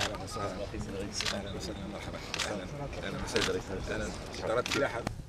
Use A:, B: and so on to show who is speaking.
A: أهلا وسهلا أهلا وسهلا مرحبا أهلا أهلا وسهلا أهلا شكرا لك